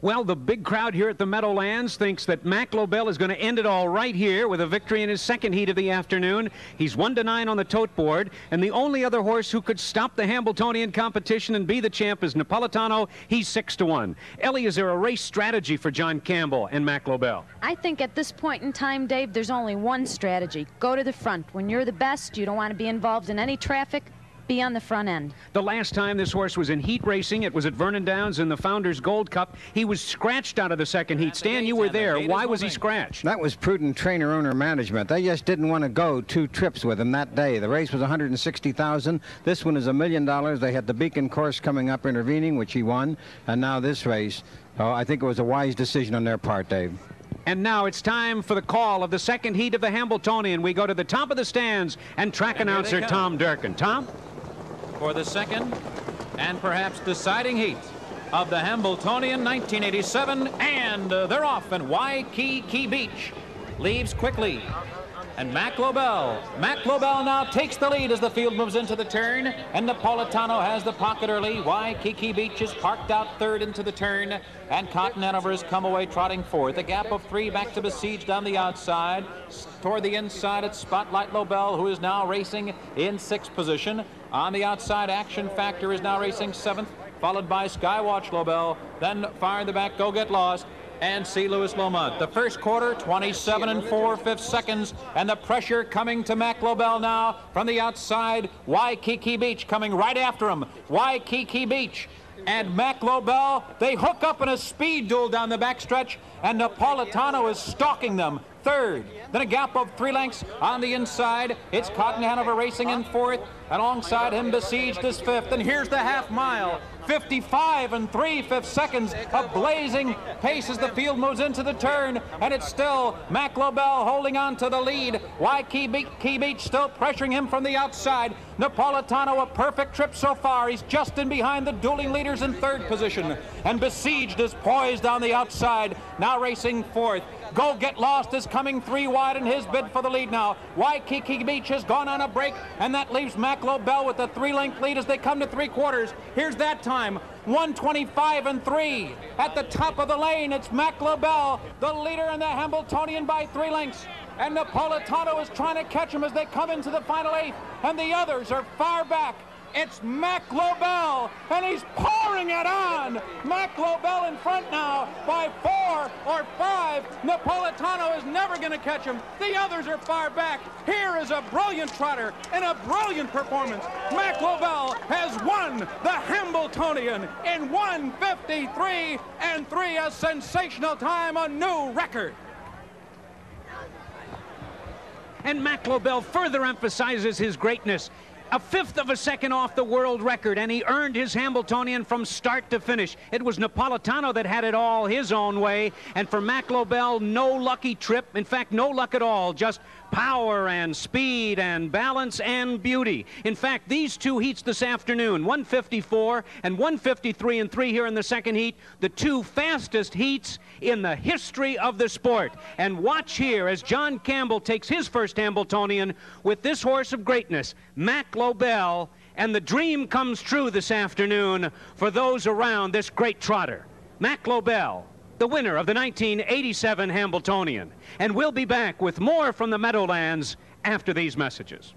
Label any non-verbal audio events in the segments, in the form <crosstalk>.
Well, the big crowd here at the Meadowlands thinks that Mack Lobell is going to end it all right here with a victory in his second heat of the afternoon. He's one to nine on the tote board, and the only other horse who could stop the Hambletonian competition and be the champ is Napolitano. He's six to one. Ellie, is there a race strategy for John Campbell and Mack Lobell? I think at this point in time, Dave, there's only one strategy. Go to the front. When you're the best, you don't want to be involved in any traffic be on the front end. The last time this horse was in heat racing, it was at Vernon Downs in the Founders Gold Cup. He was scratched out of the second heat. Stan, you were there. Why was he scratched? That was prudent trainer owner management. They just didn't want to go two trips with him that day. The race was 160,000. This one is a million dollars. They had the Beacon course coming up intervening, which he won, and now this race. Oh, I think it was a wise decision on their part, Dave. And now it's time for the call of the second heat of the Hambletonian. We go to the top of the stands and track and announcer Tom Durkin. Tom? For the second and perhaps deciding heat of the Hambletonian 1987, and uh, they're off, and Waikiki Beach leaves quickly. And Mack Lobell. Mack Lobell now takes the lead as the field moves into the turn, and Napolitano has the pocket early. Waikiki Beach is parked out third into the turn, and Cotton has come away trotting fourth. A gap of three back to Besiege down the outside. Toward the inside, it's Spotlight Lobell, who is now racing in sixth position. On the outside, Action Factor is now racing seventh, followed by Skywatch Lobell. Then far in the back, Go Get Lost and C. Louis Lomont. The first quarter, 27 and 4 fifths seconds, and the pressure coming to Mack Lobell now from the outside. Waikiki Beach coming right after him. Waikiki Beach and Mack Lobell, they hook up in a speed duel down the backstretch, and Napolitano is stalking them third. Then a gap of three lengths on the inside. It's Cotton Hanover racing in fourth. Alongside him, besieged is fifth. And here's the half mile. 55 and 3 fifths seconds. A blazing pace as the field moves into the turn. And it's still Mack Lobell holding on to the lead. Waikiki Beach still pressuring him from the outside. Napolitano, a perfect trip so far. He's just in behind the dueling leaders in third position. And Besieged is poised on the outside, now racing fourth. Go Get Lost is coming three wide in his bid for the lead now. Waikiki Beach has gone on a break, and that leaves Mack Lobell with a three-length lead as they come to three quarters. Here's that time, 125 and three. At the top of the lane, it's Mack Lobell, the leader in the Hambletonian by three lengths. And Napolitano is trying to catch him as they come into the final eight, and the others are far back. It's Mack Lobell, and he's pouring it on. Mack Lobell in front now by four or five. Napolitano is never going to catch him. The others are far back. Here is a brilliant trotter and a brilliant performance. Mack Lobell has won the Hambletonian in 153 and 3, a sensational time, a new record. And Mack Lobell further emphasizes his greatness a fifth of a second off the world record, and he earned his Hambletonian from start to finish. It was Napolitano that had it all his own way, and for Mack Lobell, no lucky trip. In fact, no luck at all, just power and speed and balance and beauty. In fact, these two heats this afternoon, 154 and 153 and 3 here in the second heat, the two fastest heats in the history of the sport. And watch here as John Campbell takes his first Hambletonian with this horse of greatness, Mack Lobell, and the dream comes true this afternoon for those around this great trotter. Mack Lobell, the winner of the 1987 Hambletonian. And we'll be back with more from the Meadowlands after these messages.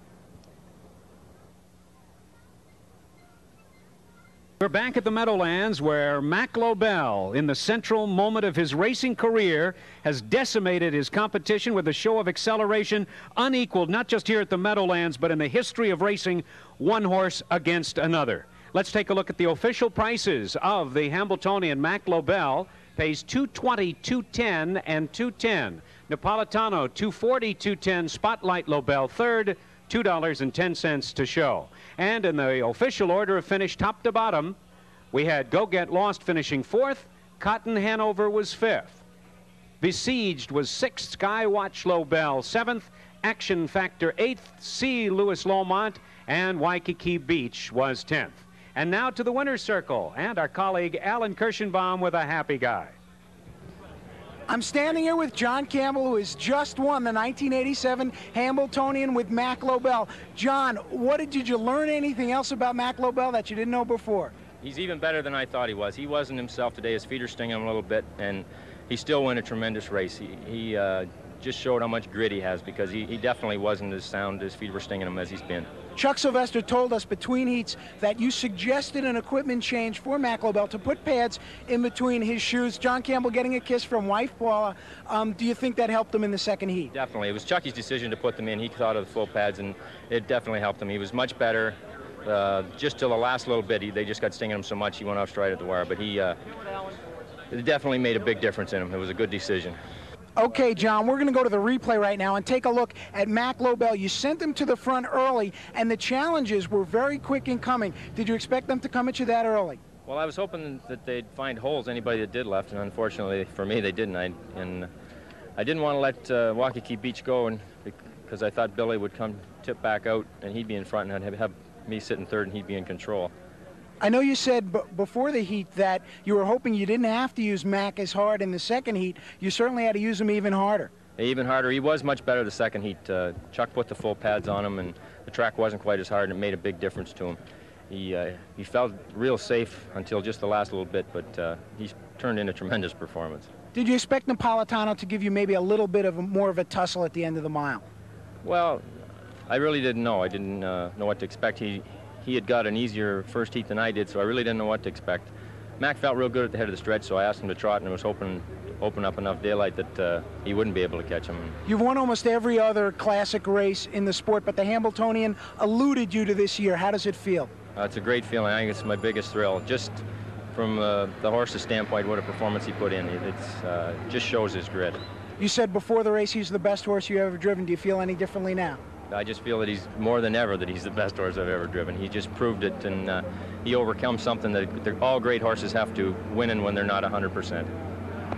We're back at the Meadowlands where Mack Lobell, in the central moment of his racing career, has decimated his competition with a show of acceleration unequaled, not just here at the Meadowlands, but in the history of racing one horse against another. Let's take a look at the official prices of the Hambletonian Mack Lobell pays 220, 210, and 210. Napolitano 240, 210. Spotlight Lobell third, $2.10 to show. And in the official order of finish, top to bottom, we had Go Get Lost finishing fourth. Cotton Hanover was fifth. Besieged was sixth. Skywatch Lobell seventh. Action Factor eighth. C. Louis Lomont and Waikiki Beach was tenth. And now to the winner's circle and our colleague Alan Kirschenbaum with a happy guy. I'm standing here with John Campbell, who has just won the 1987 Hambletonian with Mack Lobell. John, what did, did you learn anything else about Mack Lobell that you didn't know before? He's even better than I thought he was. He wasn't himself today. His feet are stinging him a little bit, and he still won a tremendous race. He, he uh, just showed how much grit he has because he, he definitely wasn't as sound, his feet were stinging him as he's been. Chuck Sylvester told us between heats that you suggested an equipment change for Mack Lobell to put pads in between his shoes. John Campbell getting a kiss from wife Paula. Um, do you think that helped him in the second heat? Definitely. It was Chucky's decision to put them in. He thought of the full pads, and it definitely helped him. He was much better. Uh, just till the last little bit, he, they just got stinging him so much he went off straight at the wire. But he uh, it definitely made a big difference in him. It was a good decision. Okay, John, we're going to go to the replay right now and take a look at Mack Lobell. You sent him to the front early, and the challenges were very quick in coming. Did you expect them to come at you that early? Well, I was hoping that they'd find holes, anybody that did left, and unfortunately for me, they didn't. I, and I didn't want to let uh, Waikiki Beach go and, because I thought Billy would come tip back out, and he'd be in front, and I'd have, have me sit in third, and he'd be in control. I know you said before the heat that you were hoping you didn't have to use Mack as hard in the second heat. You certainly had to use him even harder. Even harder. He was much better the second heat. Uh, Chuck put the full pads on him, and the track wasn't quite as hard, and it made a big difference to him. He, uh, he felt real safe until just the last little bit, but uh, he's turned in a tremendous performance. Did you expect Napolitano to give you maybe a little bit of a, more of a tussle at the end of the mile? Well, I really didn't know. I didn't uh, know what to expect. He, he had got an easier first heat than I did, so I really didn't know what to expect. Mack felt real good at the head of the stretch, so I asked him to trot and was hoping to open up enough daylight that uh, he wouldn't be able to catch him. You've won almost every other classic race in the sport, but the Hambletonian eluded you to this year. How does it feel? Uh, it's a great feeling. I think it's my biggest thrill. Just from uh, the horse's standpoint, what a performance he put in. It uh, just shows his grit. You said before the race he's the best horse you ever driven. Do you feel any differently now? I just feel that he's more than ever that he's the best horse I've ever driven. He just proved it, and uh, he overcome something that all great horses have to win in when they're not 100%.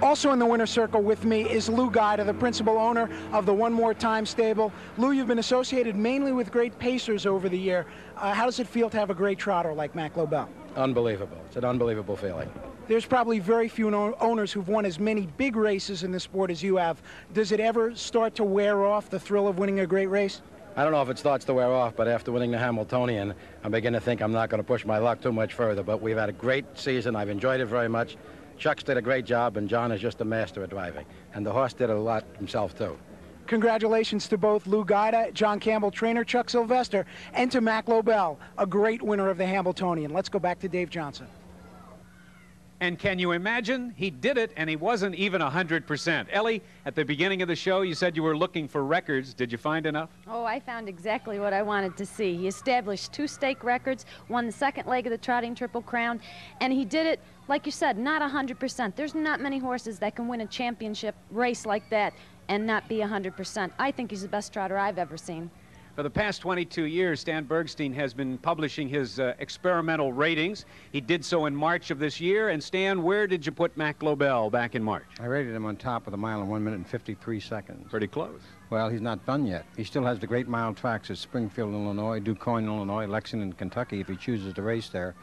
Also in the winner's circle with me is Lou Guida, the principal owner of the One More Time stable. Lou, you've been associated mainly with great pacers over the year. Uh, how does it feel to have a great trotter like Mack Lobell? Unbelievable. It's an unbelievable feeling. There's probably very few owners who've won as many big races in the sport as you have. Does it ever start to wear off the thrill of winning a great race? I don't know if it starts to wear off, but after winning the Hambletonian, I'm beginning to think I'm not going to push my luck too much further. But we've had a great season. I've enjoyed it very much. Chuck's did a great job, and John is just a master at driving. And the horse did a lot himself, too. Congratulations to both Lou Guida, John Campbell, trainer Chuck Sylvester, and to Mack Lobell, a great winner of the Hambletonian. Let's go back to Dave Johnson. And can you imagine? He did it, and he wasn't even 100%. Ellie, at the beginning of the show, you said you were looking for records. Did you find enough? Oh, I found exactly what I wanted to see. He established two stake records, won the second leg of the Trotting Triple Crown, and he did it, like you said, not 100%. There's not many horses that can win a championship race like that and not be 100%. I think he's the best trotter I've ever seen. For the past 22 years, Stan Bergstein has been publishing his uh, experimental ratings. He did so in March of this year. And Stan, where did you put Mack Lobell back in March? I rated him on top of the mile in 1 minute and 53 seconds. Pretty close. Well, he's not done yet. He still has the great mile tracks at Springfield, Illinois, DuQuoin, Illinois, Lexington, Kentucky, if he chooses to race there.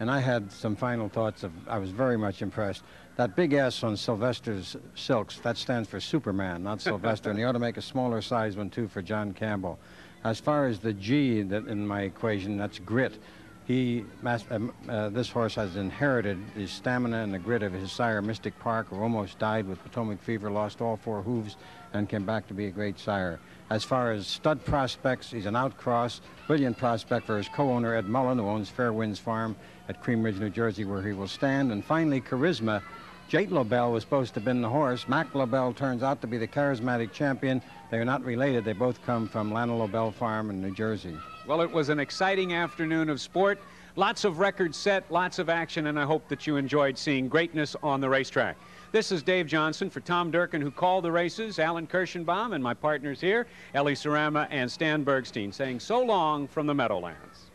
And I had some final thoughts of, I was very much impressed. That big S on Sylvester's silks, that stands for Superman, not <laughs> Sylvester. and he ought to make a smaller size one, too, for John Campbell. As far as the G that in my equation, that's grit. He, um, uh, this horse has inherited the stamina and the grit of his sire, Mystic Park, who almost died with Potomac fever, lost all four hooves, and came back to be a great sire. As far as stud prospects, he's an outcross, brilliant prospect for his co-owner Ed Mullen, who owns Fair Winds Farm at Cream Ridge, New Jersey, where he will stand. And finally, Charisma. Jake Lobell was supposed to have been the horse. Mack Lobell turns out to be the charismatic champion. They are not related. They both come from Lana Lobell Farm in New Jersey. Well, it was an exciting afternoon of sport. Lots of records set, lots of action, and I hope that you enjoyed seeing greatness on the racetrack. This is Dave Johnson for Tom Durkin, who called the races, Alan Kirschenbaum, and my partners here, Ellie Sarama and Stan Bergstein, saying so long from the Meadowlands.